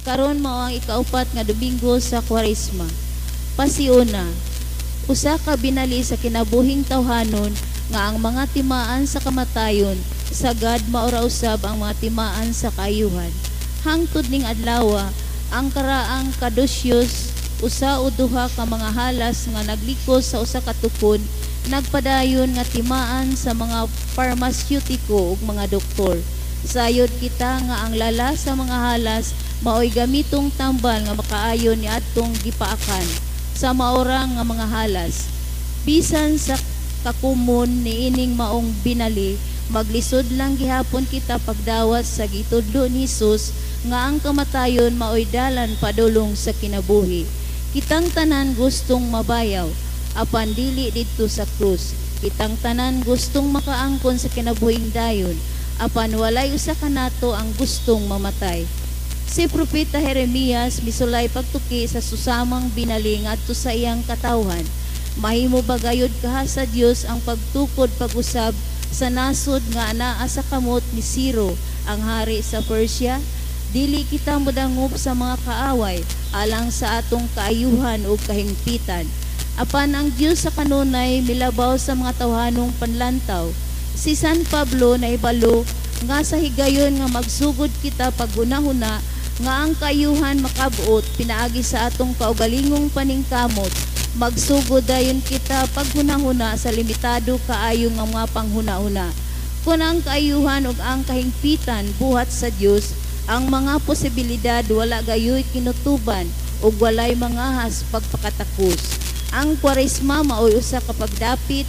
Karon mao ang ikaupat nga Domingo sa Kwaresma. Pasiuna. Usa ka binali sa kinabuhing tawhanon nga ang mga timaan sa kamatayon sagad maura usab ang mga timaan sa kaayuhan. Hangtod ning adlaw ang karaang kadosyos usa o duha ka mga halas nga naglikos sa usa ka tukod nagpadayon nga timaan sa mga parmasyutiko ug mga doktor. Sayod kita nga ang lala sa mga halas maoy gamitong tambal nga makaayon ni atong gipaakan sa maora nga mga halas. Bisan sa kakumon ni ining maong binali, maglisod lang gihapon kita pagdawat sa gitudlo ni Hesus nga ang kamatayon maoy dalan padulong sa kinabuhi. Kitang tanan gustong mabayaw, apan dili didto sa krus. Kitang tanan gustong makaangkon sa kinabuhing dayon, apan walay usa ka nato ang gustong mamatay. Si Propeta Jeremias misulay pagtuki sa susamang binaling adto sa iyang katawhan. Mahimo ba gayud kaha sa Dios ang pagtukod pag-usab sa nasod nga anaa sa kamot ni Siro ang hari sa Persia? Dili kita modangob sa mga kaaway alang sa atong kaayuhan o kahingpitan. Apan ang Dios sa kanunay milabaw sa mga tawhanong panlantaw. Si San Pablo na ibalo nga sa higayon nga magsugod kita paghunahuna nga ang kayuhan makabuot pinaagi sa atong kaugalingong paningkamot. Magsugod dayon kita paghunahuna sa limitado kaayo nga mga panghunahuna. Kun ang kaayuhan ug ang kahingpitan buhat sa Dios ang mga posibilidad wala gayoy kinutuban ug walay mangahas pagpakatakos. Ang kwaresma maoy usa ka pagdapit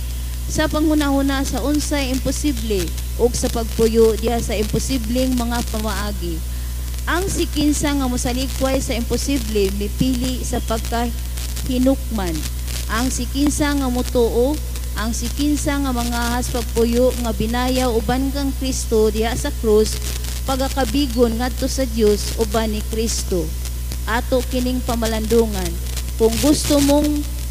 sa panghunahuna sa unsay imposible ug sa pagpuyo diha sa imposibleng mga pamaagi ang sikinsa nga mosalikway sa imposible mipili sa pagkahinukman. Ang sikinsa nga mutuo, ang sikinsa nga mga pagpuyo nga binayaw uban kang Kristo diha sa krus pagakabigon ngadto sa Dios uban ni Kristo. Ato kining pamalandungan. Kung gusto mong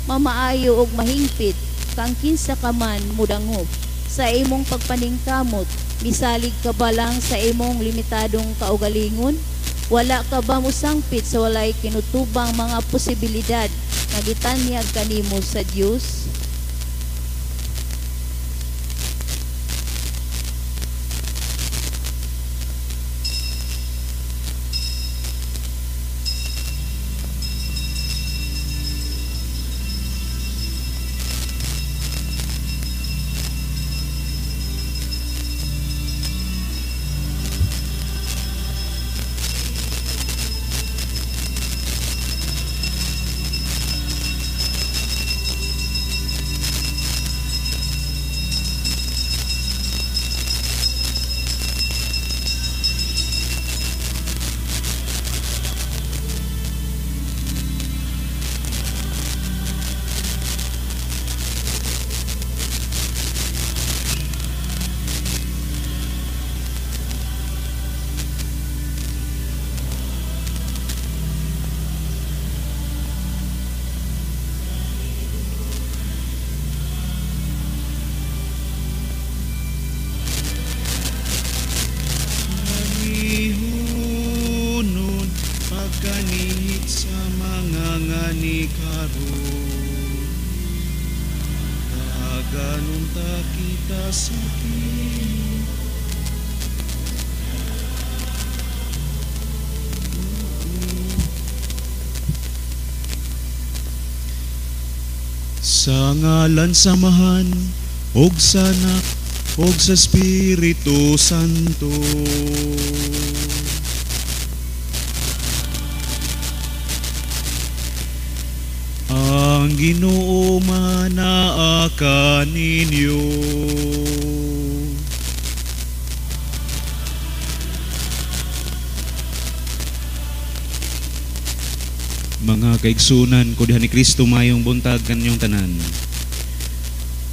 mamaayo og mahingpit, kang kinsa ka man mudangob sa imong pagpaningkamot Misalig ka ba lang sa imong limitadong kaugalingon? Wala ka ba musangpit sa walay kinutubang mga posibilidad na gitanyag kanimo sa Dios? Sa ngalan samahan og sana og sa Espiritu Santo. Ang Ginoo manaa kaninyo. Mga kaigsunan ko diha ni Kristo mayong buntag kanyong tanan.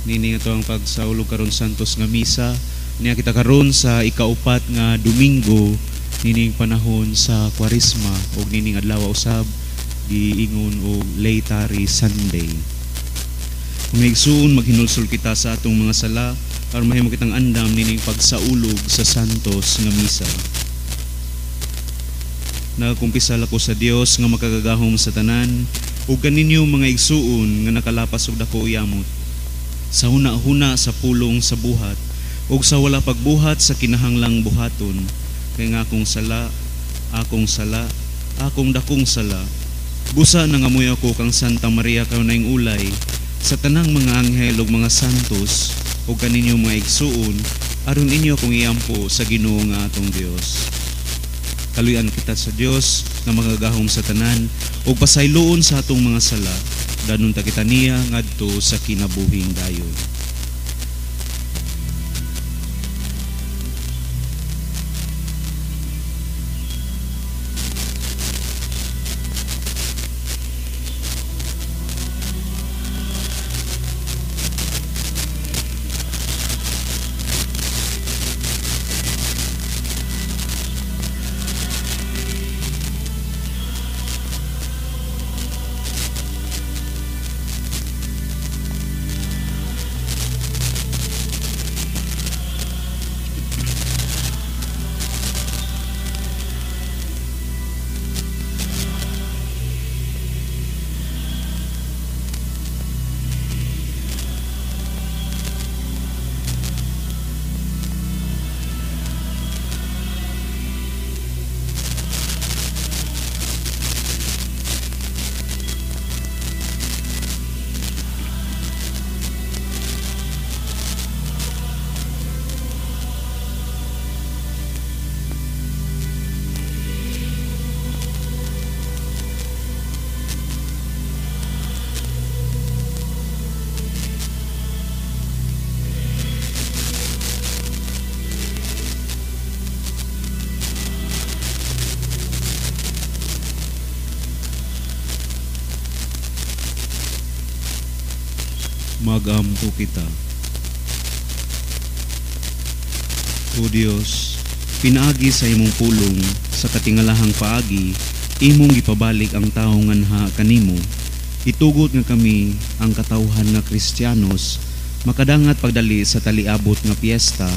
Nini nga ang pagsaulog karon santos nga misa niya kita karon sa ikaupat nga Domingo nining panahon sa Kwaresma ug nining adlaw usab giingon og Laetary Sunday. Kung maigsuon maghinulsol kita sa atong mga sala aron mahimo kitang andam nining pagsaulog sa santos nga misa. Nagkumpisal ako sa Dios nga makagagahom sa tanan ug kaninyo mga igsuon nga nakalapas og dako yamot. Sa huna-huna sa pulong sa buhat ug sa wala pagbuhat sa kinahanglang buhaton. Kay nga akong sala, akong sala, akong dakong sala. Busa nangamoy ako kang Santa Maria kanayong ulay sa tanang mga anghel ug mga santos ug kaninyo mga igsuon aron inyo akong iampo sa Ginoo nga atong Dios kaluyan kita sa Dios nga magagahom sa tanan ug pasayloon sa atong mga sala danon ta kita niya ngadto sa kinabuhing dayon magampo kita. O Dios, pinaagi sa imong pulong sa katingalahang paagi, imong gipabalik ang tao nganha kanimo. Itugot nga kami ang katawhan nga Kristiyanos, makadangat pagdali sa taliabot nga piyesta,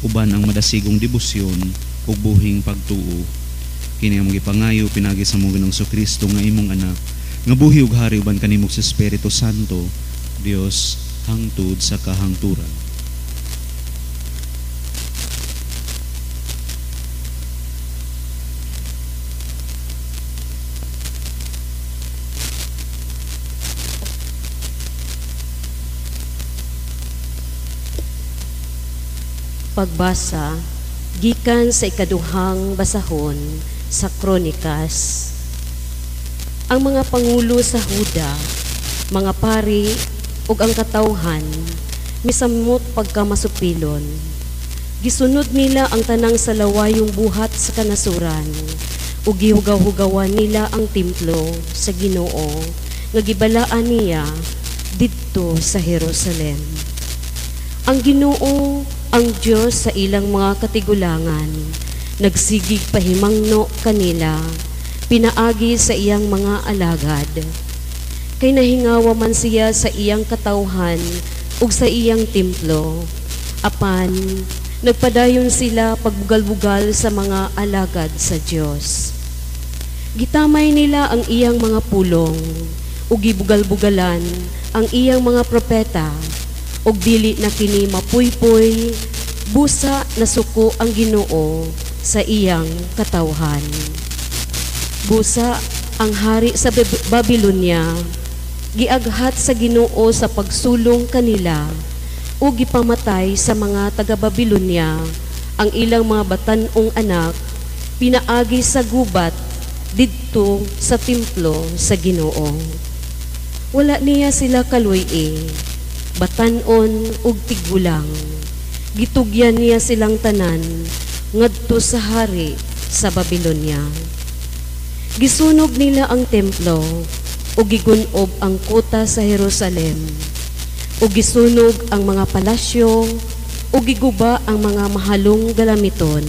uban ang madasigong debosyon ug buhing pagtuo. Kini ang gipangayo pinagi sa mong Ginoong Kristo nga imong anak, nga buhi ug hari uban kanimo sa Espiritu Santo, Dios hangtod sa kahangturan. Pagbasa gikan sa ikaduhang basahon sa Kronikas. Ang mga pangulo sa Huda, mga pari ug ang katawhan misamot pagkamasupilon. Gisunod nila ang tanang salawayong buhat sa kanasuran ug gihugaw-hugawan nila ang templo sa Ginoo nga gibalaan niya didto sa Jerusalem. Ang Ginoo ang Dios sa ilang mga katigulangan nagsigig pahimangno kanila pinaagi sa iyang mga alagad kay nahingawa man siya sa iyang katawhan ug sa iyang templo. Apan nagpadayon sila pagbugal-bugal sa mga alagad sa Dios gitamay nila ang iyang mga pulong ug gibugal-bugalan ang iyang mga propeta ug dili na kini mapuypoy busa na suko ang Ginoo sa iyang katawhan. Busa ang hari sa Bab- Babylonia giaghat sa Ginoo sa pagsulong kanila o gipamatay sa mga taga Babylonia ang ilang mga batanong anak pinaagi sa gubat didto sa templo sa Ginoo. Wala niya sila kaluy batanon ug tigulang. Gitugyan niya silang tanan ngadto sa hari sa Babylonia. Gisunog nila ang templo ug gigunob ang kuta sa Jerusalem ug gisunog ang mga palasyo ug giguba ang mga mahalong galamiton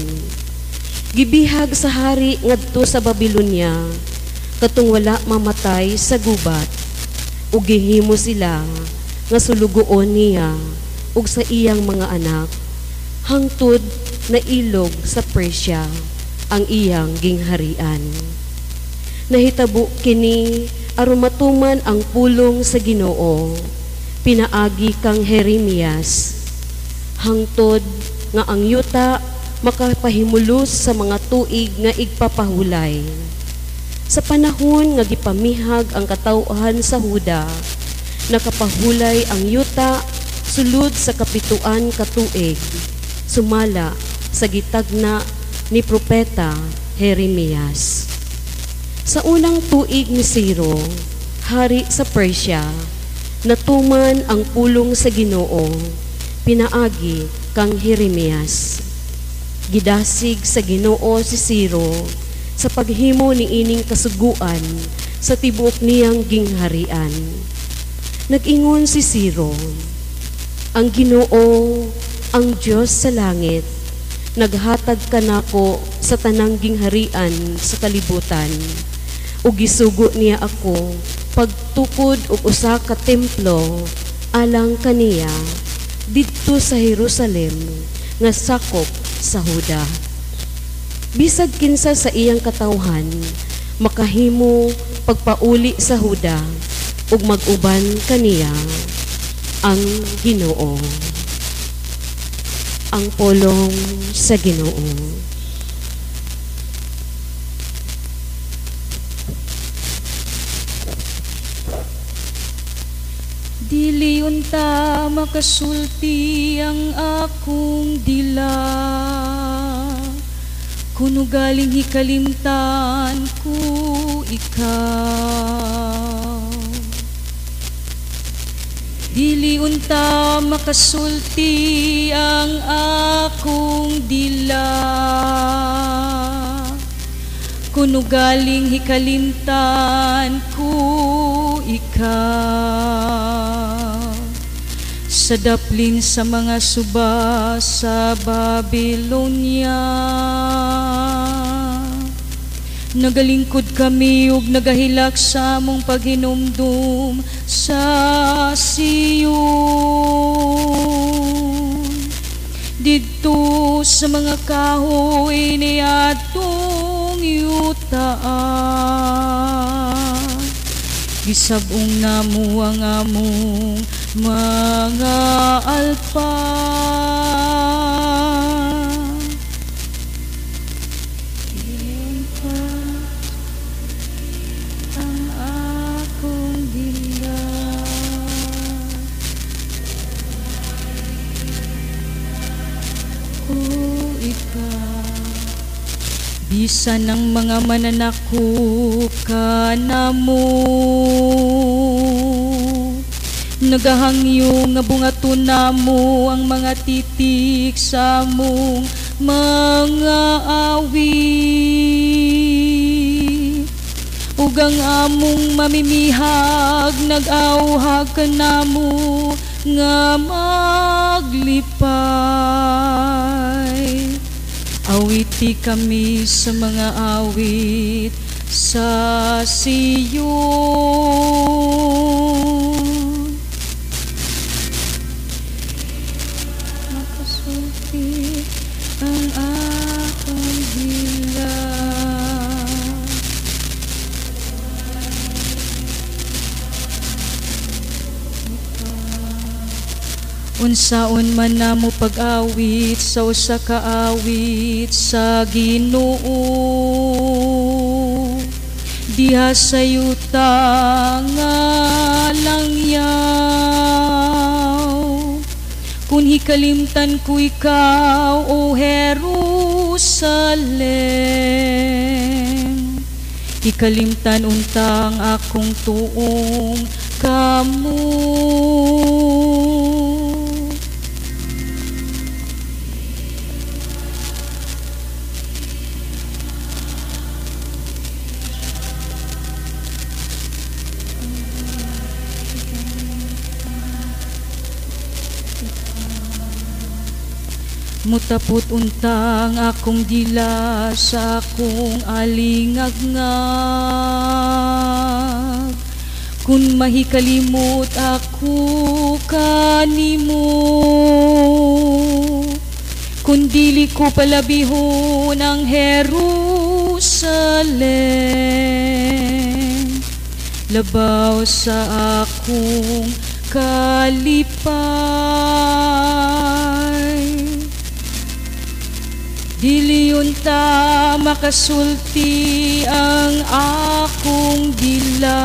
gibihag sa hari ngadto sa Babylonia katong wala mamatay sa gubat ug gihimo sila nga sulugoon niya ug sa iyang mga anak hangtod na ilog sa Persia ang iyang gingharian. Nahitabo kini arumatuman ang pulong sa Ginoo. Pinaagi kang Jeremias hangtod nga ang yuta makapahimulos sa mga tuig nga igpapahulay. Sa panahon nga gipamihag ang katawhan sa Huda nakapahulay ang yuta sulod sa kapituan katuig sumala sa gitagna ni propeta Jeremias sa unang tuig ni Siro, hari sa Persia, natuman ang pulong sa Ginoo, pinaagi kang Jeremias. Gidasig sa Ginoo si Siro sa paghimo ni ining kasuguan sa tibuok niyang gingharian. Nag-ingon si Siro, ang Ginoo, ang Diyos sa langit, naghatag ka nako sa tanang gingharian sa kalibutan ug gisugo niya ako pagtukod og usa ka templo alang kaniya didto sa Jerusalem nga sakop sa Huda. Bisag kinsa sa iyang katawhan makahimo pagpauli sa Huda ug mag-uban kaniya ang Ginoo. Ang polong sa Ginoo. Dili unta makasulti ang akong dila. Kuno galing hikalimtan ko ikaw. Dili unta makasulti ang akong dila. Kuno galing hikalimtan ko ikaw Sa daplin sa mga suba sa Babylonia. Nagalingkod kami ug nagahilak sa among paghinumdum sa Siyon Didto sa mga kahoy ni atong yutaan Gisabong namo ang among mga alpa Bisan ng mga mananako ka na mo. Nagahangyo nga bungaton na mo ang mga titik sa mong mga awi. Ug ang among mamimihag nag-auhag ka na mo nga maglipay Awiti kami sa mga awit sa Siyon. Unsaon man namo pag-awit sa usa ka awit sa Ginoo. Diha sa yuta nga langyaw kun hikalimtan ko ikaw o Jerusalem. Ikalimtan untang akong tuong kamu Mutapot untang akong dila sa akong alingagngag Kun mahikalimot ako kanimo kundili ko palabihon ang Jerusalem. Labaw sa akong kalipay. Dili ta makasulti ang akong dila.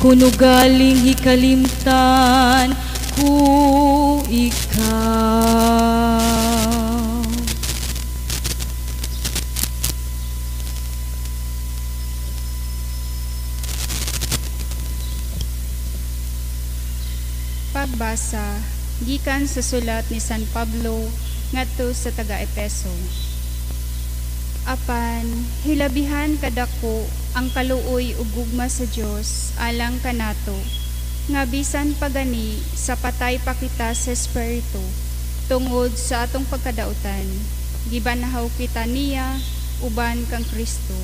Kuno galing hikalimtan ko ikaw. Pagbasa gikan sa sulat ni San Pablo ngadto sa taga Epeso. Apan hilabihan kadako ang kaluoy ug gugma sa Dios alang kanato nga bisan pagani sa patay pa kita sa espiritu tungod sa atong pagkadautan gibanahaw kita niya uban kang Kristo.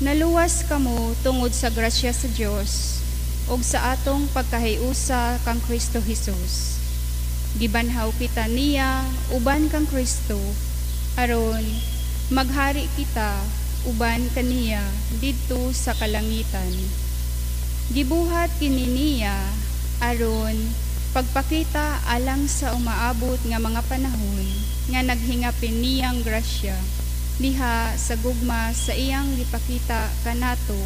Naluwas kamo tungod sa grasya sa Dios ug sa atong pagkahiusa kang Kristo Jesus. Gibanhaw kita niya uban kang Kristo aron maghari kita uban kaniya didto sa kalangitan. Gibuhat kini niya aron pagpakita alang sa umaabot nga mga panahon nga naghingapin niyang grasya diha sa gugma sa iyang gipakita kanato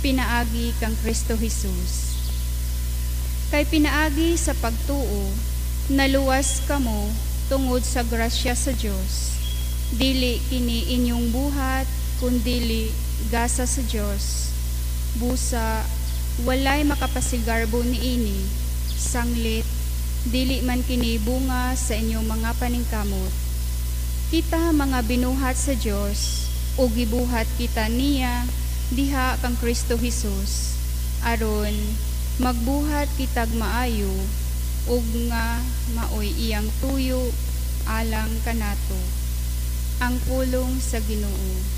pinaagi kang Kristo Jesus. Kay pinaagi sa pagtuo, naluwas kamo tungod sa grasya sa Dios. Dili kini inyong buhat kundili gasa sa Dios. Busa walay makapasigarbo niini sanglit dili man kini bunga sa inyong mga paningkamot. Kita mga binuhat sa Dios o gibuhat kita niya diha kang Kristo Jesus aron magbuhat kitag maayo ug nga maoy iyang tuyo alang kanato. Ang pulong sa Ginoo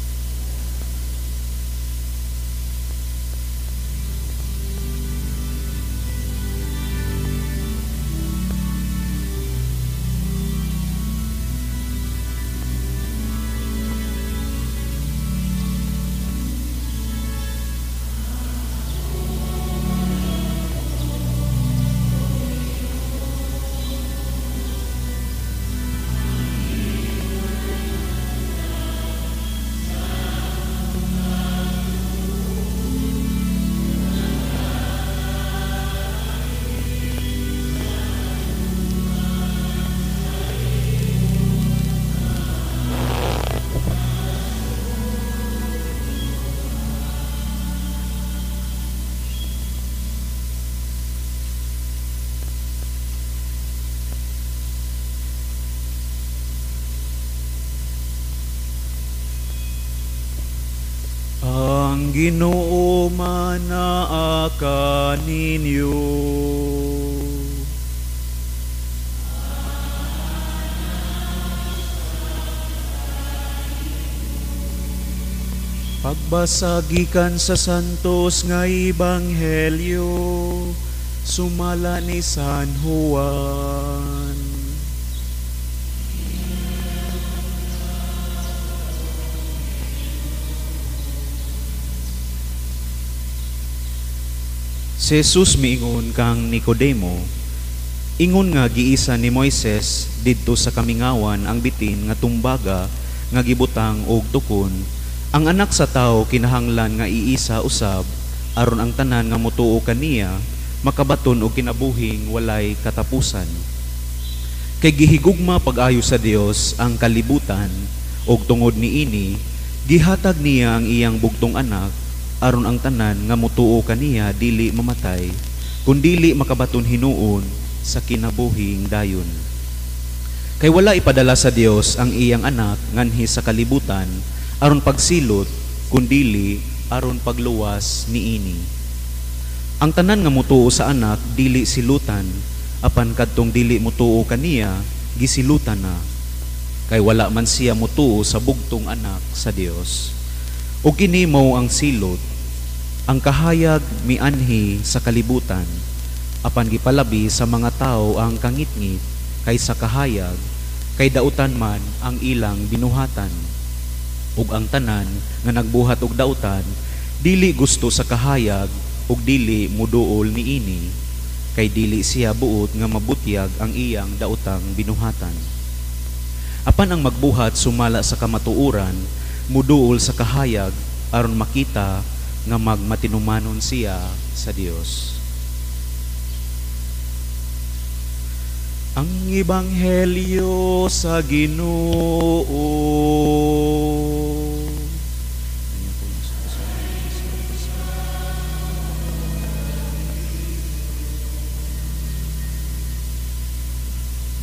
Ginoo manaaka ninyo. Pagbasagikan sa santos nga ebanghelyo sumala ni San Juan. Si Jesus miingon kang Nicodemo, ingon nga giisa ni Moises didto sa kamingawan ang bitin nga tumbaga nga gibutang og tukon, ang anak sa tao kinahanglan nga iisa usab aron ang tanan nga motuo kaniya makabaton og kinabuhing walay katapusan. Kay gihigugma pag-ayo sa Dios ang kalibutan og tungod niini gihatag niya ang iyang bugtong anak aron ang tanan nga mutuo kaniya dili mamatay kundili makabaton hinuon sa kinabuhing dayon. Kay wala ipadala sa Dios ang iyang anak nganhi sa kalibutan aron pagsilot kundili aron pagluwas niini. Ang tanan nga mutuo sa anak dili silutan apan kadtong dili mutuo kaniya gisilutan na. Kay wala man siya mutuo sa bugtong anak sa Dios o kini mao ang silot ang kahayag mianhi sa kalibutan apan gipalabi sa mga tao ang kangitngit kay sa kahayag kay dautan man ang ilang binuhatan. Ug ang tanan nga nagbuhat og dautan dili gusto sa kahayag ug dili muduol niini kay dili siya buot nga mabutyag ang iyang daotang binuhatan. Apan ang magbuhat sumala sa kamatuoran muduol sa kahayag aron makita nga magmatinumanon siya sa Dios ang ebanghelyo sa Ginoo.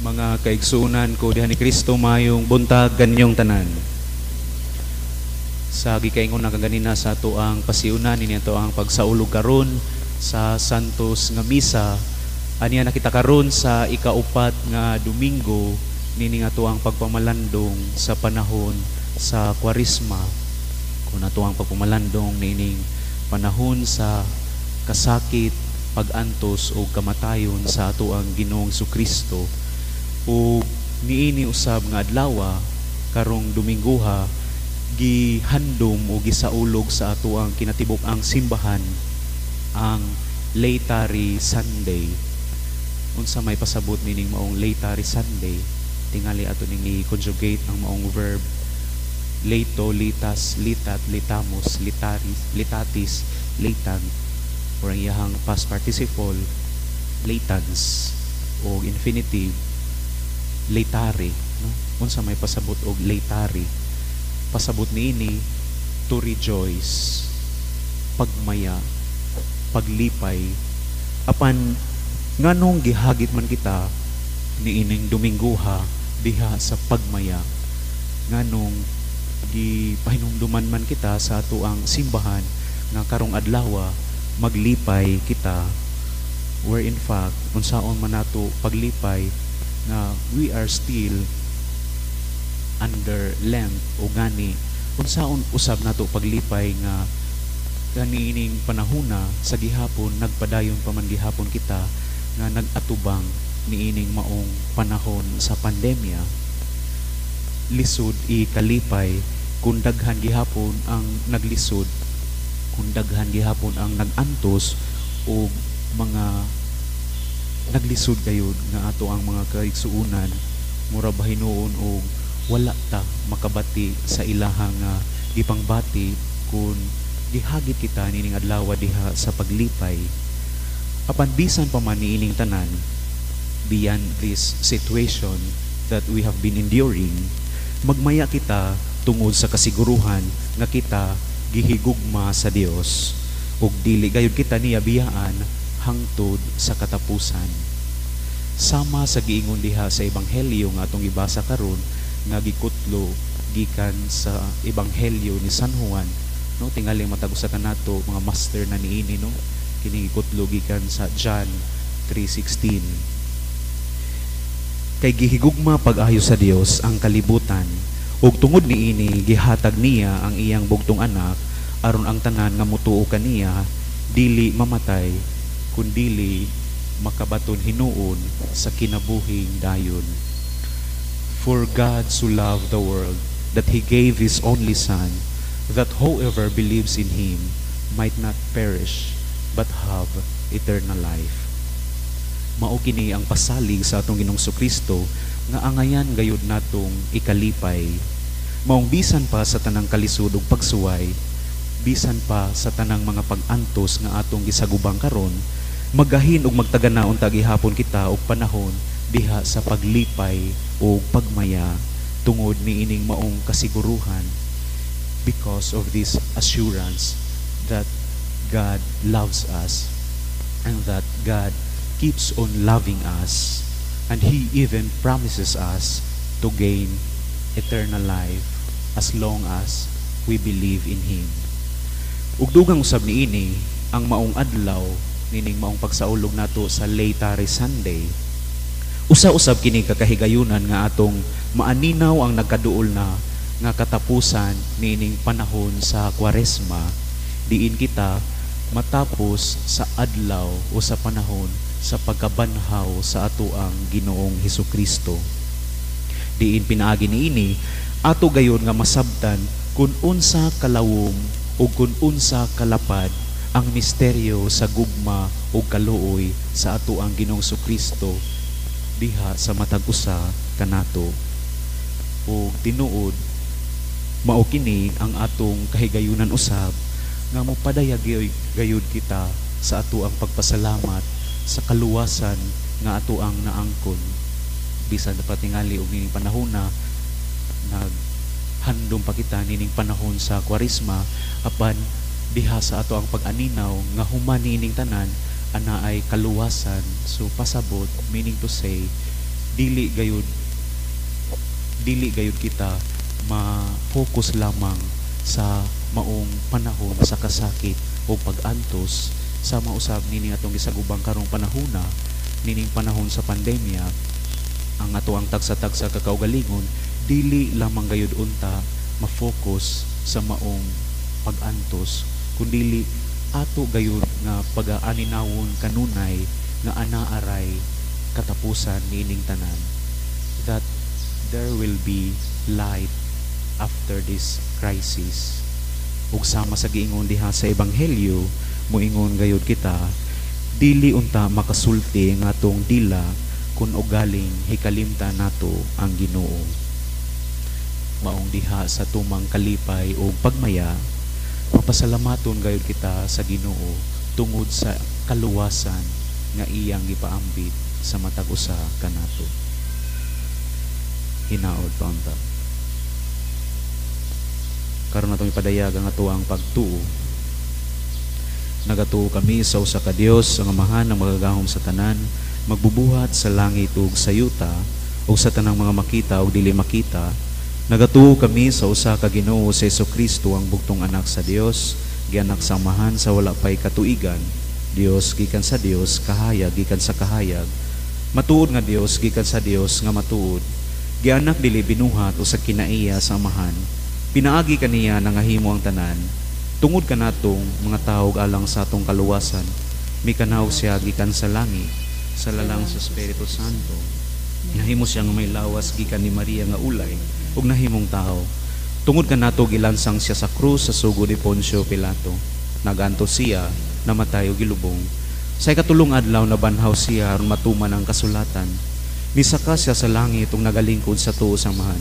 Mga kaigsunan ko diha ni Kristo mayong buntag ganyong tanan sa gikaingon na kaganina sa ato ang pasiunan ini ato ang pagsaulog karon sa Santos nga misa. Aniya nakita karon sa ikaupat nga Domingo nini nga ang pagpamalandong sa panahon sa Kwarisma. Kung ato ang pagpamalandong nining panahon sa kasakit pagantos o kamatayon sa ato ang Ginoong Kristo o niini usab nga adlaw karong Domingoha gihandom o gisaulog sa ato ang kinatibok ang simbahan ang Latary Sunday. Unsa may pasabot nining maong Latary Sunday? Tingali ato ning i-conjugate ang maong verb leto, litas, litat, litamos, litaris, litatis, latant or ang iyahang past participle latans o infinitive latari no? Unsa may pasabot og latari pasabot niini to rejoice pagmaya paglipay apan nganong gihagit man kita niining Dominguha diha sa pagmaya. Nganong gipahinumduman man kita sa ato ang simbahan nga karong adlaw maglipay kita. Where in fact unsaon man nato paglipay na we are still under Lent o gani unsaon usab nato paglipay nga ganining panahuna sa gihapon nagpadayon pa man gihapon kita nga nagatubang niining maong panahon sa pandemya. Lisod i kalipay kung daghan gihapon ang naglisod kung daghan gihapon ang nagantos o mga naglisod gayud nga ato ang mga kaigsuunan mura ba hinuon og wala ta makabati sa ilahang uh, gipangbati kung gihagit kita nining adlaw diha sa paglipay apan bisan pa man niining tanan beyond this situation that we have been enduring magmaya kita tungod sa kasiguruhan nga kita gihigugma sa Dios ug dili gayud kita niya biyaan hangtod sa katapusan. Sama sa giingon diha sa ebanghelyo nga atong ibasa karon nga gikutlo gikan sa ebanghelyo ni San Juan no? Tingali matagos sa nato mga master na niini no? Kini gikutlo gikan sa John 3:16 kay gihigugma pag-ayo sa Dios ang kalibutan ug tungod niini gihatag niya ang iyang bugtong anak aron ang tanan nga mutuo kaniya dili mamatay kundili makabaton hinuon sa kinabuhing dayon. For God so loved the world that He gave His only Son, that whoever believes in Him might not perish, but have eternal life. Mao kini ang pasalig sa atong Ginoong Kristo nga angayan gayud natong ikalipay. Maong bisan pa sa tanang kalisod ug pagsuway, bisan pa sa tanang mga pag-antos nga atong gisagubang karon, magahin og magtaganaon ta gihapon kita og panahon diha sa paglipay o pagmaya tungod ni ining maong kasiguruhan because of this assurance that God loves us and that God keeps on loving us and He even promises us to gain eternal life as long as we believe in Him. Ug dugang usab niini ang maong adlaw nining maong pagsaulog nato sa Latary Sunday usa-usab kini kakahigayunan nga atong maaninaw ang nagkaduol na nga katapusan nining panahon sa Kwaresma diin kita matapos sa adlaw o sa panahon sa pagkabanhaw sa ato ang Ginoong Heso Kristo. Diin pinaagi niini ato gayon nga masabtan kun unsa kalawom o kun unsa kalapad ang misteryo sa gugma o kaluoy sa ato ang Ginoong Kristo diha sa matag usa kanato o tinuod mao kini ang atong kahigayunan usab nga mopadayag gayud kita sa ato ang pagpasalamat sa kaluwasan nga ato ang naangkon. Bisan na patingali og nining panahon na naghandom pa kita nining panahon sa kwarisma apan diha sa ato ang pag-aninaw nga human nining tanan ana ay kaluwasan so pasabot meaning to say dili gayud dili gayud kita ma-focus lamang sa maong panahon sa kasakit o pag-antos sa mausab nining atong gisagubang karong panahona nining panahon sa pandemya ang ato ang tagsa-tagsa kakaugalingon dili lamang gayud unta ma-focus sa maong pag-antos kundili ato gayud nga pag-aaninawon kanunay nga anaaray katapusan nining tanan that there will be light after this crisis. Ug sama sa giingon diha sa ebanghelyo moingon gayud kita dili unta makasulti nga atong dila kun ugaling hikalimta nato ang Ginoo. Maong diha sa tumang kalipay o pagmaya mapasalamaton gayud kita sa Ginoo tungod sa kaluwasan nga iyang gipaambit sa matag usa kanato hinaod paunta karon natong ipadayag ang ato ang pagtuo. Nagatuo kami sa usa ka Dios ang amahan ng magagahom sa tanan magbubuhat sa langit ug sa yuta ug sa tanang mga makita ug dili makita nagatuo kami sa usa ka Ginoo sa Kristo ang bugtong anak sa Dios gianak sa amahan sa wala pay katuigan. Dios gikan sa Dios kahayag gikan sa kahayag. Matuod nga Dios gikan sa Dios nga matuod. Gianak dili binuhat o sa kinaiya sa amahan. Pinaagi kaniya nangahimo ang tanan. Tungod kanatong mga tao alang sa atong kaluwasan. Mikanaw siya gikan sa langit sa lalang sa Espiritu Santo. Nahimo siya nga may lawas gikan ni Maria nga ulay ug nahimong tao. Tungod kanato gilansang siya sa krus sa sugo ni Poncio Pilato. Naganto siya namatay og gilubong. Sa ikatulong adlaw na banhaw siya aron matuman ang kasulatan. Nisaka siya sa langit ug nagalingkod sa tuo sa mahan.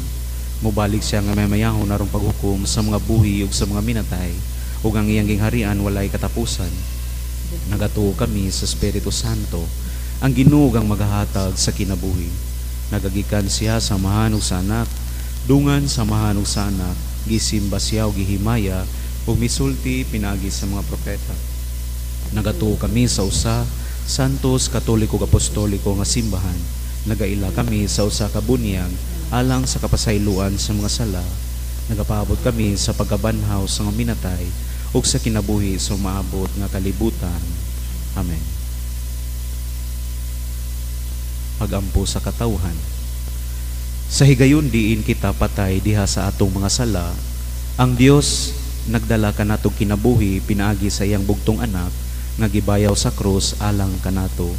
Mubalik siya nga may mayahon aron paghukom sa mga buhi ug sa mga minatay. Ug ang iyang gingharian walay katapusan. Nagatuo kami sa Espiritu Santo ang Ginoo ang maghahatag sa kinabuhi. Nagagikan siya sa mahan ug sa anak dungan sa mahan ug sa anak gisimba siya ug gihimaya ug misulti pinagi sa mga propeta. Nagatuo kami sa usa santos katoliko apostoliko nga simbahan. Nagaila kami sa usa ka bunyag alang sa kapasayloan sa mga sala. Nagapaabot kami sa pagkabanhaw sa mga minatay ug sa kinabuhi sa maabot nga kalibutan. Amen. Pagampo sa katawhan sa higayon diin kita patay diha sa atong mga sala. Ang Dios nagdala kanatong kinabuhi pinaagi sa iyang bugtong anak nga gibayaw sa krus alang kanato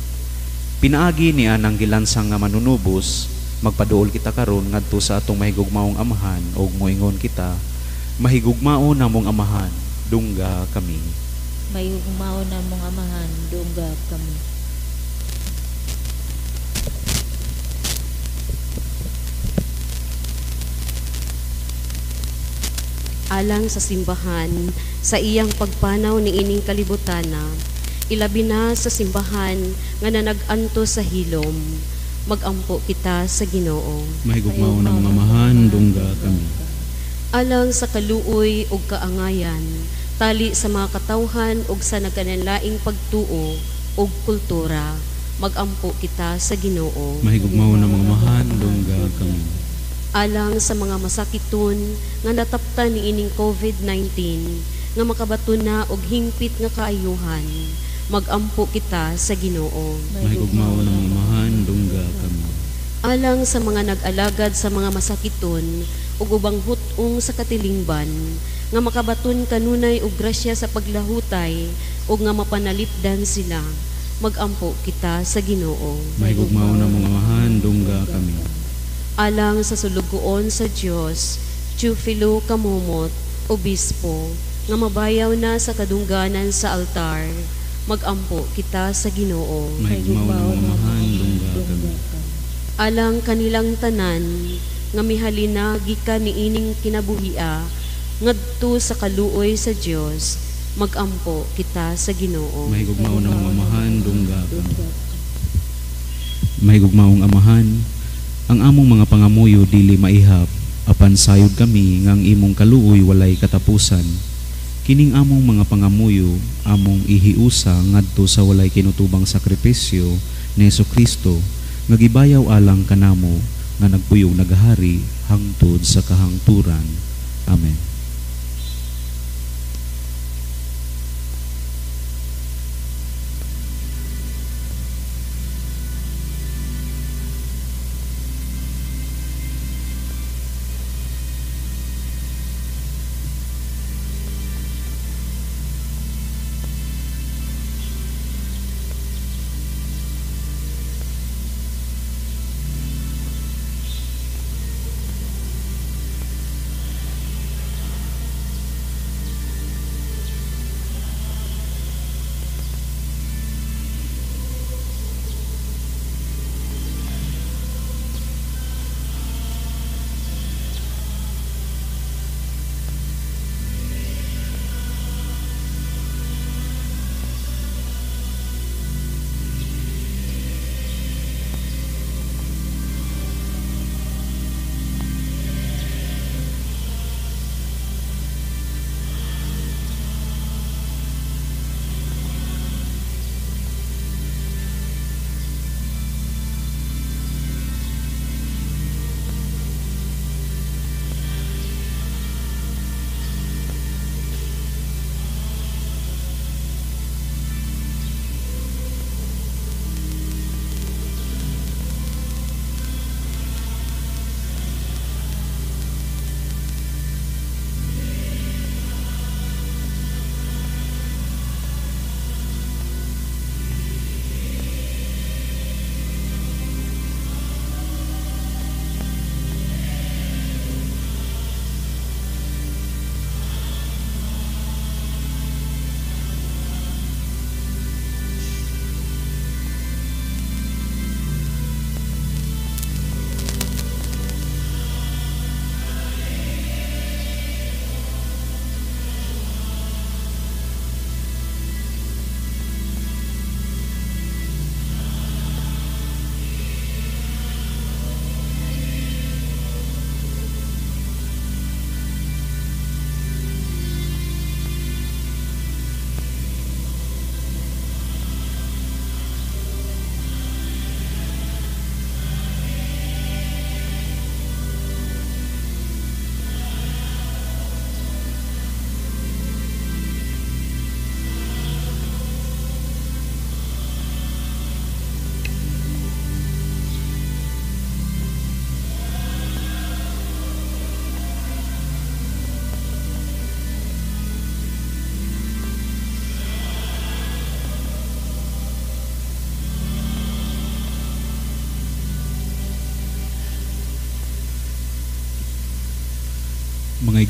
pinaagi ni anang gilansang nga manunubos magpaduol kita karon ngadto sa atong mahigugmaong amahan ug moingon kita mahigugmao namong amahan dungga kami. May umao na mong amahan, dungga kami. Alang sa simbahan sa iyang pagpanaw ni ining kalibutana ilabi na sa simbahan nga nanag-anto sa hilom. Magampo kita sa Ginoo. Mahigugmao na mga amahan dungga kami. Alang sa kaluoy ug kaangayan tali sa mga katawhan ug sa nagkanalaing pagtuo ug kultura magampo kita sa Ginoo. Mahigugmao na mga amahan dungga kami alang sa mga masakiton nga nataptan ni ining COVID-19 nga makabato na og hingpit nga kaayuhan magampo kita sa Ginoo mahigugmao na mga amahan dungga kami alang sa mga nag-alagad sa mga masakiton ug ubang hutong sa katilingban nga makabaton kanunay og grasya sa paglahutay ug nga mapanalipdan sila magampo kita sa Ginoo. Mahigugmao na mong amahan, dungga kami. Alang sa sulugoon sa Dios, Teofilo Kamumot, obispo, nga mabayaw na sa kadungganan sa altar, magampo kita sa Ginoo. Dungga kami. Alang kanilang tanan, nga mihalina gikan niining kinabuhia, ngadto sa kaluoy sa Dios, magampo kita sa Ginoo. Mahigugmao na mong amahan, dungga kami. Mahigugmaong amahan, ang among mga pangamuyo dili maihap, apan sayod kami ngang imong kaluoy walay katapusan. Kining among mga pangamuyo, among ihiusa ngadto sa walay kinutubang sakripisyo ni Yesu Kristo, nga gibayaw alang kanamo nga nagpuyog nagahari hangtod sa kahangturan. Amen.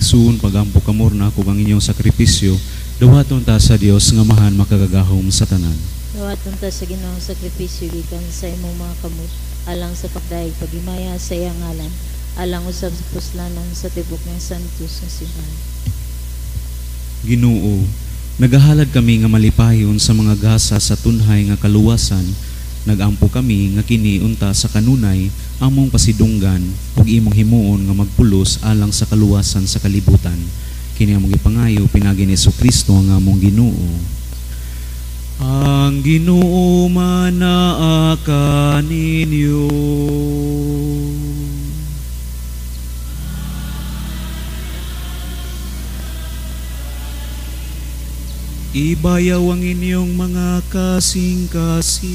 Igsoon, pagampo kamor na ako ang inyong sakripisyo, dawaton ta sa Dios nga mahan makagagahom sa tanan. Dawaton ta sa Ginoong sakripisyo gikan sa imong mga kamot alang sa pagdaig pagimaya sa iyang ngalan alang usab sa puslanan sa tibok ng santos nga simbahan. Ginoo, nagahalad kami nga malipayon sa mga gasa sa tunhay nga kaluwasan, nagampo kami nga kini unta sa kanunay among pasidunggan ug imong himuon nga magpulos alang sa kaluwasan sa kalibutan. Kini among ipangayo pinagi ni Kristo nga among Ginoo. Ang Ginoo manaa kaninyo. Ibayaw ang inyong mga kasing-kasing.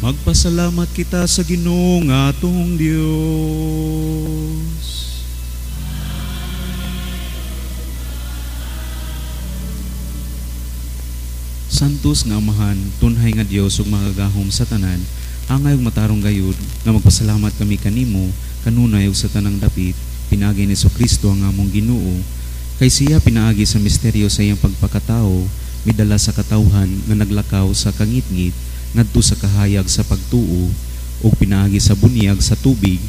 Magpasalamat kita sa Ginoong atong Diyos. Santos nga amahan, tunhay nga Dios ug magagahom sa tanan, angay ug matarong gayud nga magpasalamat kami kanimo kanunay ug sa tanang dapit pinaagi ni Kristo ang among Ginoo. Kay siya pinaagi sa misteryo sa iyang pagpakatao midala sa katawhan nga naglakaw sa kangitngit ngadto sa kahayag sa pagtuo ug pinaagi sa bunyag sa tubig.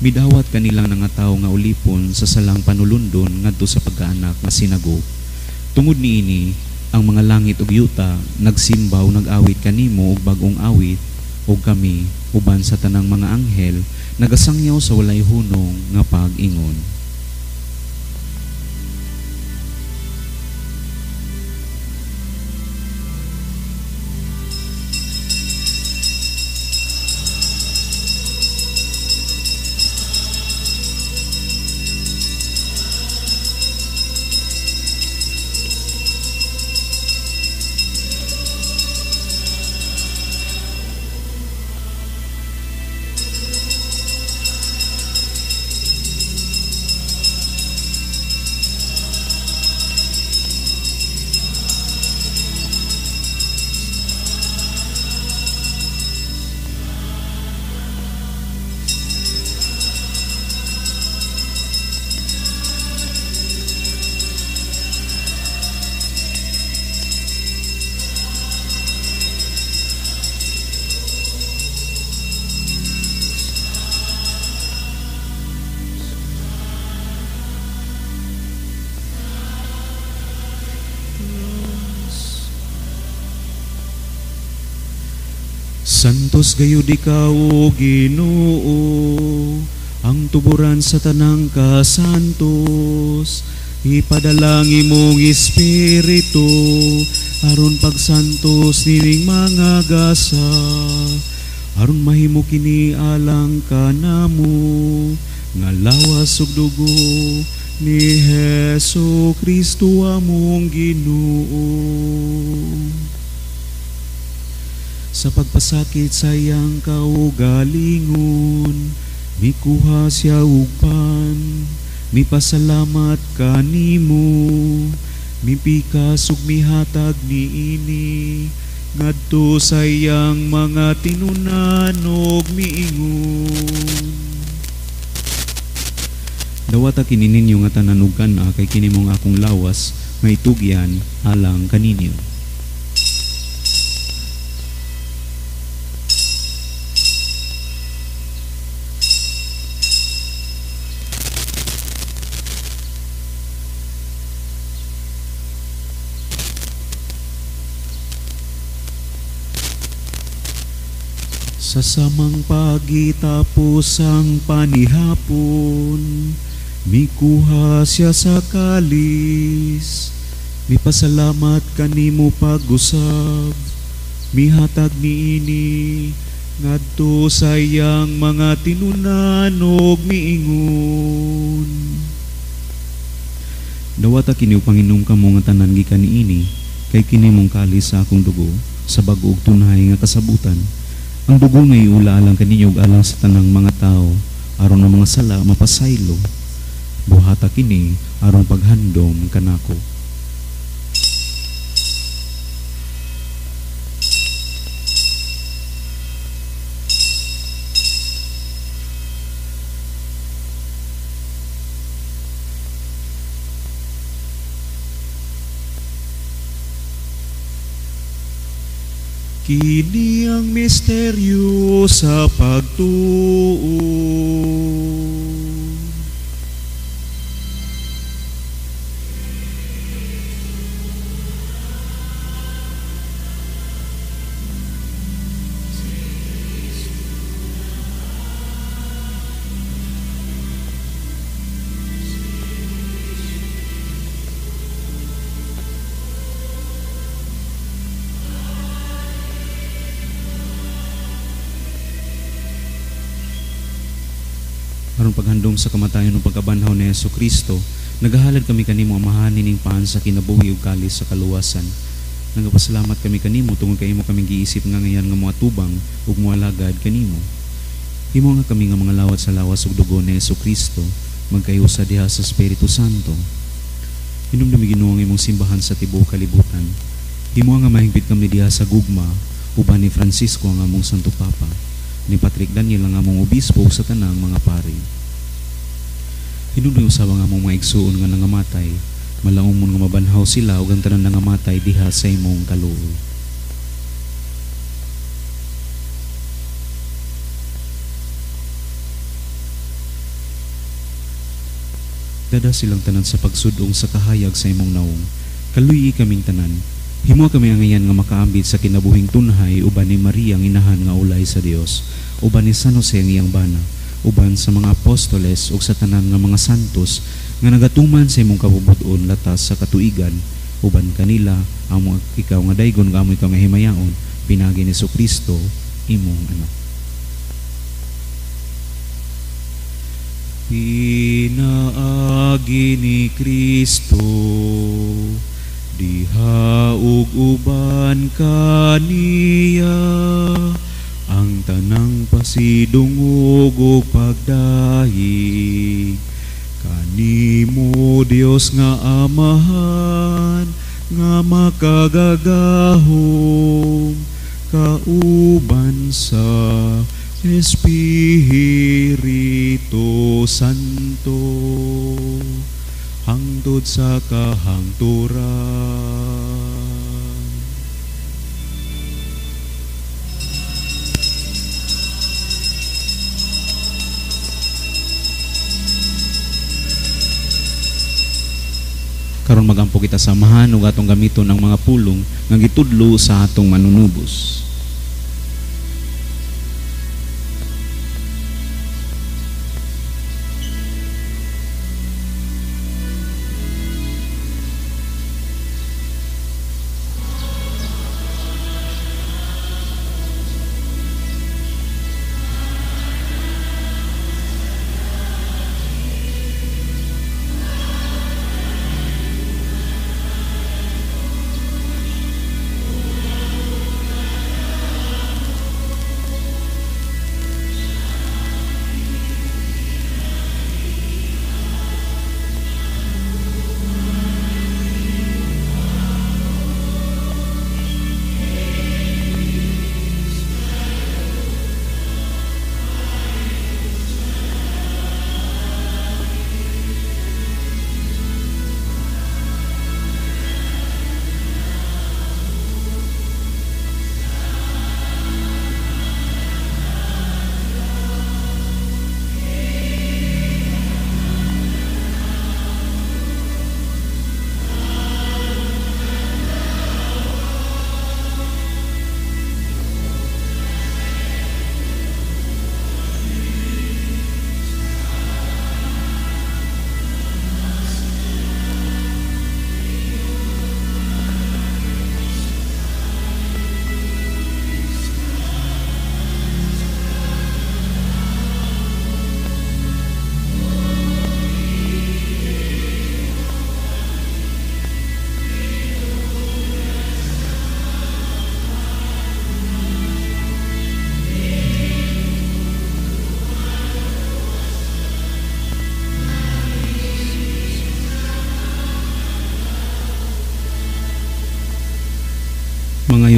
Midawat kanilang nangatao nga ulipon sa salang panulundon ngadto sa pagkaanak nga sinagop tungod niini ang mga langit ug yuta nagsimba ug nag-awit kanimo og bagong awit ug kami uban sa tanang mga anghel nagasangyaw sa walay hunong nga pag-ingon Santos gayud ikaw o Ginoo ang tuburan sa tanang kasantos. Ipadala imong espiritu aron pagsantos nining mga gasa. Aron mahimo kini alang kanamo nga lawas ug dugo ni Hesu Kristo among Ginoo sa pagpasakit sa iyang kaugalingon. Mikuha siya ugpan mipasalamat kanimo mipikas ug mihatag niini ngadto sa iyang mga tinunan ug miingon Dawata kini ninyo nga tanan ug kana kay kini mong akong lawas may tugyan alang kaninyo Sa samang pagitapos ang panihapon, mikuha siya sa kalis. Mipasalamat kanimo pag-usab, mihatag niini, ngadto sa iyang mga tinunan ug miingon. Dawata kini Panginoon kamo nga tanan gikan niini, kay kini mong kalis sa akong dugo, sa bag-og tunay nga kasabutan. Ang dugo nga iula alang kaninyo alang sa tanang mga tao aron ang mga sala mapasaylo. Buhata kini aron paghandom kanako. Kini ang misteryo sa pagtuo. Aron paghandom sa kamatayon ng pagkabanhaw ni Yesu Kristo, nagahalad kami kanimo amahan ning paan sa kinabuhi ug kalis sa kaluwasan. Nagapasalamat kami kanimo tungod kay imo kaming giisip nga ngayan nga mga tubang ug mga lagad kanimo. Himo nga kami nga mga lawat sa lawas ug dugo ni Yesu Kristo, magkayusa diha sa Espiritu Santo. Hinumdumi Ginoo ang imong simbahan sa tibuok kalibutan. Himo nga mahigpit kami diha sa gugma uban ni Francisco ang among Santo Papa, ni Patrick Daniel ang among obispo sa tanang mga pari. Hinunoy usab ang among mga igsuon nga nangamatay, malaong nga mabanhaw sila ug ang tanan nangamatay diha sa imong kaluoy. Dada silang tanan sa pagsudong sa kahayag sa imong naong. Kaluyi kaming tanan. Himo kami ang iyan nga makaambit sa kinabuhing tunhay uban ni Maria ang inahan nga ulay sa Dios. Uban ni San Jose ang iyang bana. Uban sa mga apostoles ug sa tanan nga mga santos nga nagatuman sa imong kabubuton latas sa katuigan uban kanila ang mga ikaw nga daygon amoy ikaw nga himayaon pinagi ni Kristo imong anak. Pinaagi ni Kristo diha ug uban kaniya ang tanang pasidungog ug pagdahig kanimo Dios nga amahan nga makagagahom kauban sa Espiritu Santo hangtod sa kahangturan. Karon magampo kita samahan ug atong gamiton ang mga pulong nga gitudlo sa atong manunubos.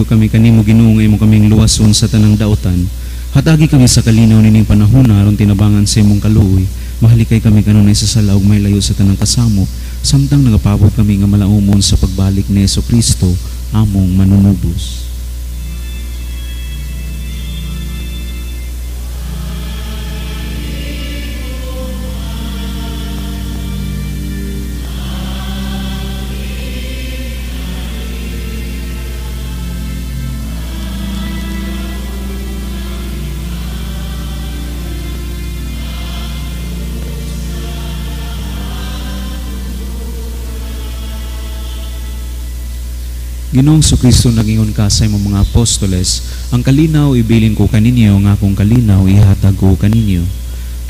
Kami kanimo Ginoo nga imo kaming luwason sa tanang dautan. Hatagi kami sa kalinaw nining panahon aron tinabangan sa imong kaluoy. Mahalikay kami kanunay sa sala ug may layo sa tanang kasamok. Samtang nagapabot kami nga malaumon sa pagbalik ni Yeso Kristo, among manunubos. Ginoong Kristo nagingon ka sa imong mga apostoles, ang kalinaw ibilin ko kaninyo, nga akong kalinaw ihatag ko kaninyo.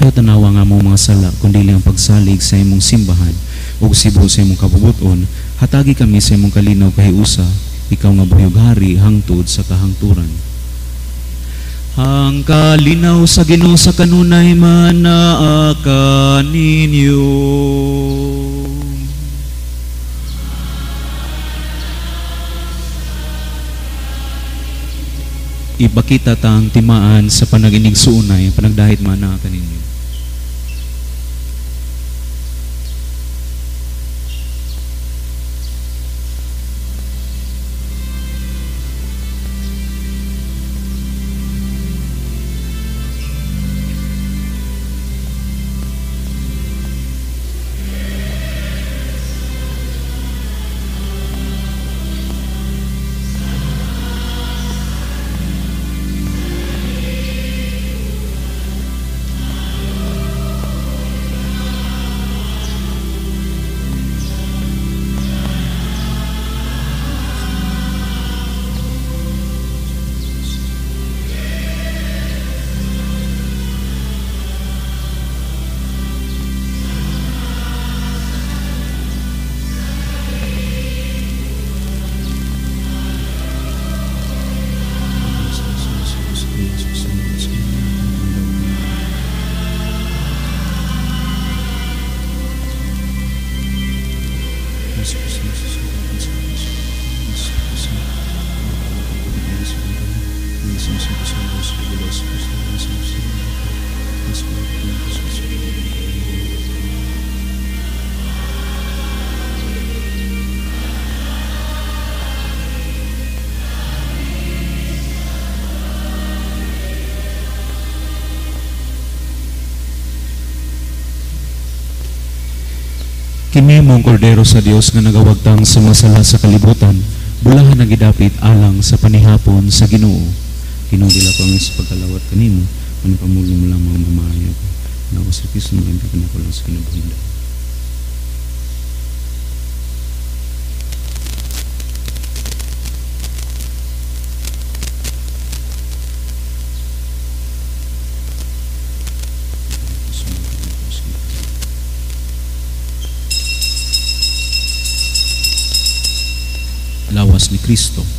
Ayaw tanawa nga mong mga sala, kundi ang pagsalig sa imong simbahan, ug sibo sa imong kabubuton, hatagi kami sa imong kalinaw kahiusa, ikaw nga buhyog hari hangtod sa kahangturan. Ang kalinaw sa Ginoo sa kanunay manaa kaninyo. Ipakita tang timaan sa panaginig suunay, panagdahit man na kaninyo. Mong kordero sa Dios nga nagawagtang sumasala sa kalibutan, bulahan na gidapit alang sa panihapon sa Ginoo. Ginoo dila ko ang sa pagkalawat kanimo, ano pamulong mo lang mga mamayo. Nawa sa Kristo mo hindi na ko lang sa kinabuhinda. Lawas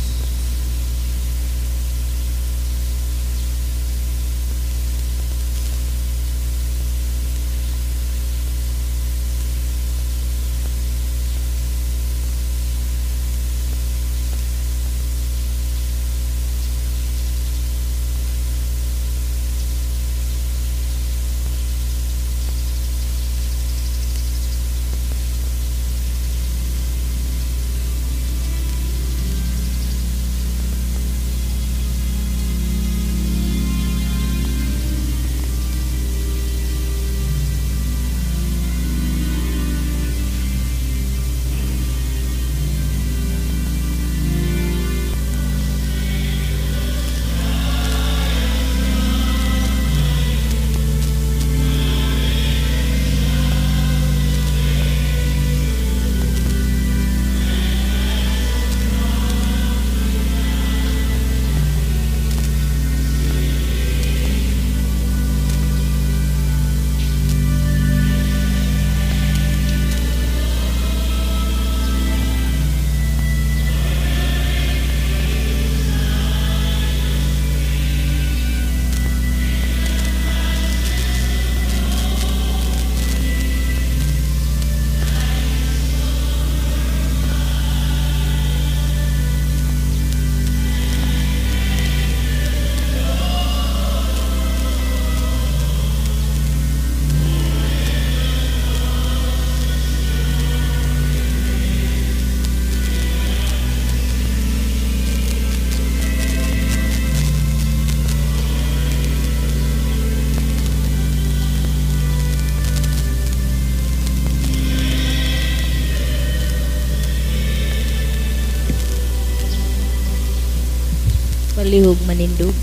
manindog.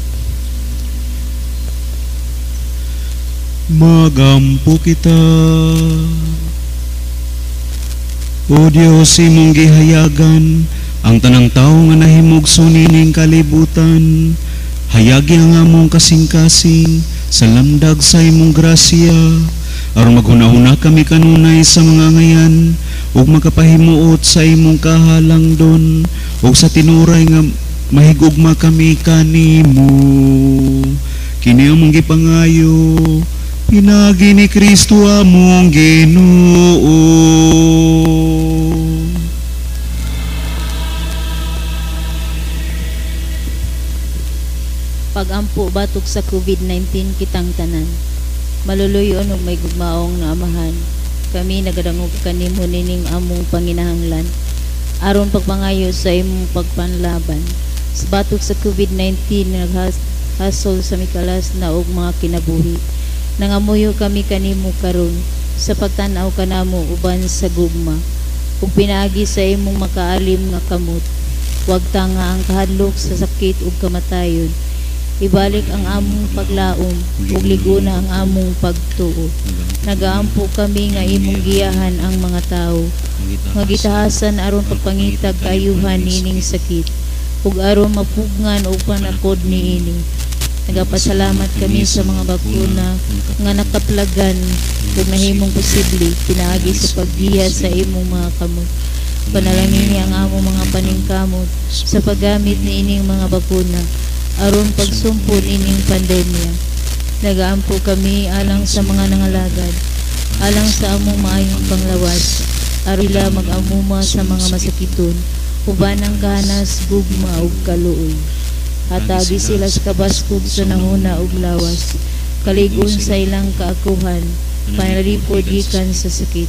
Magampo kita. O Diyos, imong gihayagan ang tanang tao nga nahimog sunining kalibutan. Hayagi ang among kasing-kasing sa lamdag sa imong grasya. aron maghunahuna kami kanunay sa mga ngayan ug makapahimuot sa imong kahalangdon ug sa tinuray nga mahigugma kami kanimo kini among gipangayo pinagi ni Kristo among Ginoo pagampo batok sa COVID-19 kitang tanan. Maluluyon og may gugmaong na amahan. Kami nagadangog kanimo nining among panginahanglan. Aron pagpangayo sa imong pagpanlaban. Batok sa COVID-19 naghasol sa mikalas na og mga kinabuhi. Nangamuyo kami kanimo karon sa pagtanaw kanamo uban sa gugma ug pinaagi sa imong makaalim nga kamot. Huwag tanga ang kahadlok sa sakit ug kamatayon. Ibalik ang among paglaom ug liguna ang among pagtuo. Nagaampo kami nga imong giyahan ang mga tao. Nga gitahasan aron pagpangitag kaayuhan nining sakit. Ug aron mapugngan og panakod niini. Nagapasalamat kami sa mga bakuna nga nakaplagan ug nahimong posible pinaagi sa paggiya sa imong mga kamot. Panalangin niya ang among mga paningkamot sa paggamit ni ining mga bakuna aron pagsumpod ining pandemya. Nagaampo kami alang sa mga nangalagad, alang sa among maayong panglawas, arila mag-amuma sa mga masakiton, uban ang ganas, gugma ug kaluoy. Hatagi sila sa kabaskog sa nahuna ug lawas, kaligon sa ilang kaakuhan, panalipod gikan sa sakit.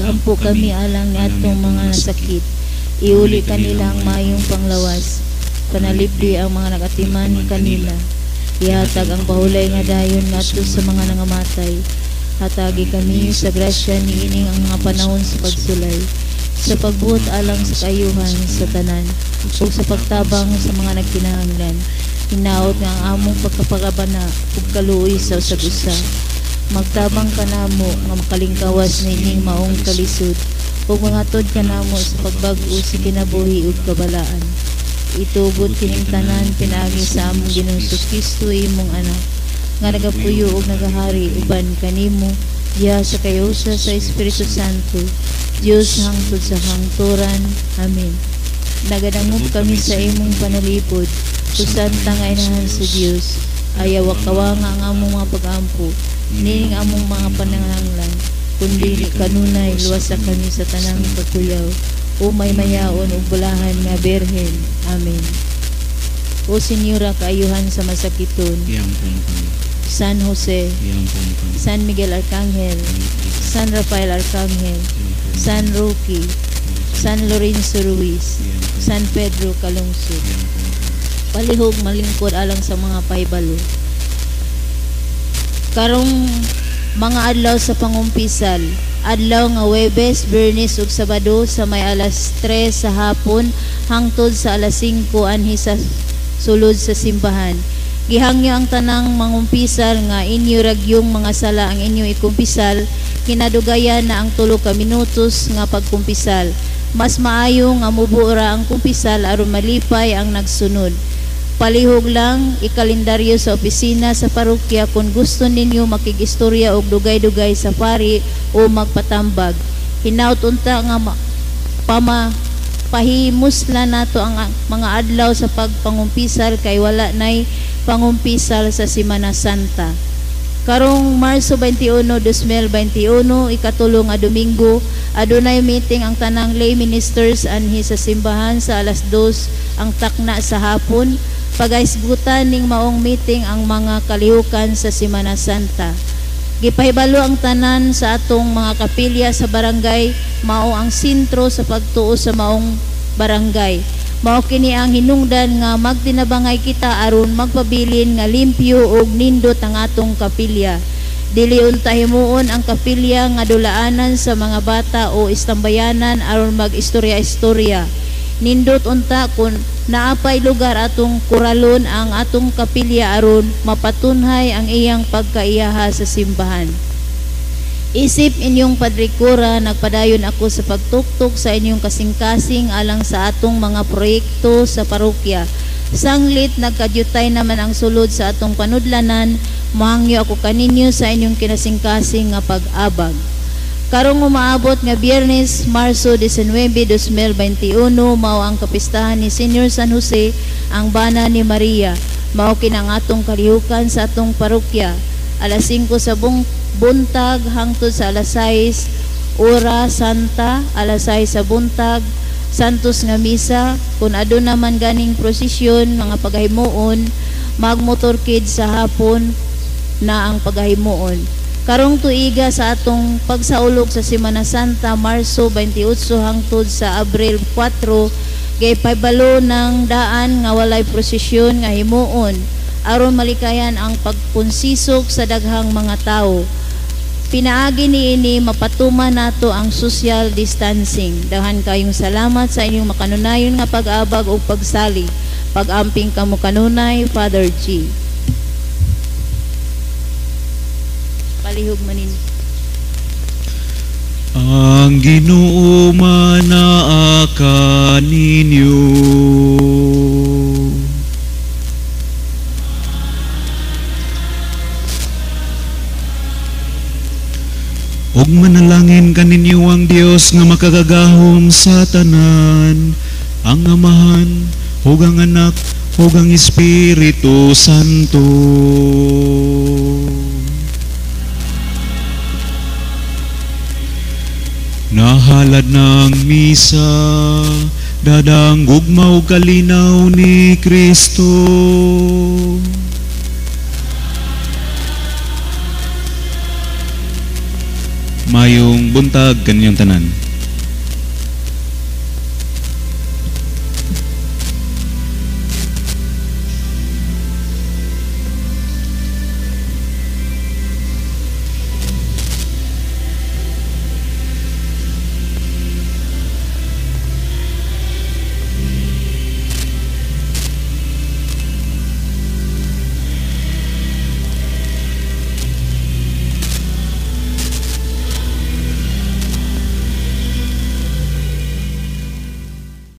Kampo kami alang ni atong mga nasakit, iuli kanila ang mayong panglawas, panalipdi ang mga nagatiman kanila. Ihatag ang pahulay nga dayon ngadto sa mga nangamatay. Hatagi kami sa grasya ni ining ang mga panahon sa pagsulay, sa pagbuot alang sa kayuhan sa tanan, ug sa pagtabang sa mga nagkinahanglan. Hinaot nga ang among pagkapagabana ug kaluoy sa usag-usa. Magtabang ka namo nga makalingkawas na ining maong kalisod ug mangatod ka namo sa pagbag-o sa kinabuhi ug kabalaan. Itugot kining tanan pinaagi sa among Ginoong Kristo imong anak nga nagapuyo ug nagahari uban kanimo diha sa kayusa sa Espiritu Santo Dios hangtod sa hangturan amen. Nagadangog kami sa imong panalipod. Usan nga inahan sa Dios ayaw kawanga ang among mga pag-ampo nining among mga pananganglan kundi di kanunay luwasa kami sa tanang pagkuyaw o may mayaon ug bulahan nga berhen amen. O senyora kaayuhan sa masakiton. Iyang. San Jose. San Miguel Arcangel San Rafael Arcangel San Roque San Lorenzo Ruiz San Pedro Calungsod palihog malingkod alang sa mga paibalo. Karong mga adlaw sa pangumpisal, adlaw nga Webes, Bernis ug Sabado sa may alas 3 sa hapon hangtod sa alas 5 anhi sa sulod sa simbahan. Gihangyo ang tanang mangumpisal nga inyo ragyong mga sala ang inyo ikumpisal, kinadugayan na ang tulo ka minutos nga pagkumpisal. Mas maayo nga mubura ang kumpisal aron malipay ang nagsunod. Palihog lang ikalendaryo sa opisina sa parokya kung gusto ninyo makigistorya og dugay-dugay sa pari o magpatambag. Hinaut unta nga ma- pama pahimusla nato ang mga adlaw sa pagpangumpisal kay wala nay pangumpisal sa Semana Santa. Karong Marso 21, 2021, ikatulo nga Domingo, adunay meeting ang tanang lay ministers anhi sa simbahan sa alas 2 ang takna sa hapon. Pagaisgutan ning maong meeting ang mga kalihukan sa Semana Santa. Gipahibalo ang tanan sa atong mga kapilya sa barangay mao ang sentro sa pagtuo sa maong barangay. Mao kini ang hinungdan nga magtinabangay kita aron magpabilin nga limpyo ug nindot ang atong kapilya. Dili unta himuon ang kapilya nga dulaanan sa mga bata o istambayanan aron mag-istorya-istorya. Nindot unta kun naapay lugar atong kuralon ang atong kapilya aron mapatunhay ang iyang pagkaiyaha sa simbahan. Isip inyong padrikura, nagpadayon ako sa pagtuktok sa inyong kasing-kasing alang sa atong mga proyekto sa parokya. Sanglit, nagkadyutay naman ang sulod sa atong panudlanan, mahangyo ako kaninyo sa inyong kinasing-kasing nga pag-abag. Karong umaabot nga Biyernes, Marso 19, 2021, mao ang kapistahan ni Senior San Jose, ang bana ni Maria. Mao kinang atong kalihukan sa atong parokya. Alas 5 sa bung buntag hangtod sa alas 6 ora santa alas 6 sa buntag santos nga misa kun aduna naman ganing prosesyon mga paghimuon magmotorkid sa hapon na ang paghahimuon. Karong tuiga sa atong pagsaulog sa Semana Santa, Marso 28 hangtod sa Abril 4, gay paybalo ng daan nga walay prosesyon nga himuon aron malikayan ang pagpunsisok sa daghang mga tao. Pinaagi ni ini mapatuman nato ang social distancing. Dahan kayong salamat sa inyong makanunayon nga pag-abag o pagsali. Pag-amping kamo kanunay, Father G. Palihog manin. Ang Ginoo manaa ninyo. Manalangin kaninyo ang Dios nga makagagahom sa tanan, ang Amahan, ug ang Anak, ug ang Espiritu Santo. Nahalad ng misa, dadang gugmaw kalinaw ni Kristo. Buntag kanyang tanan.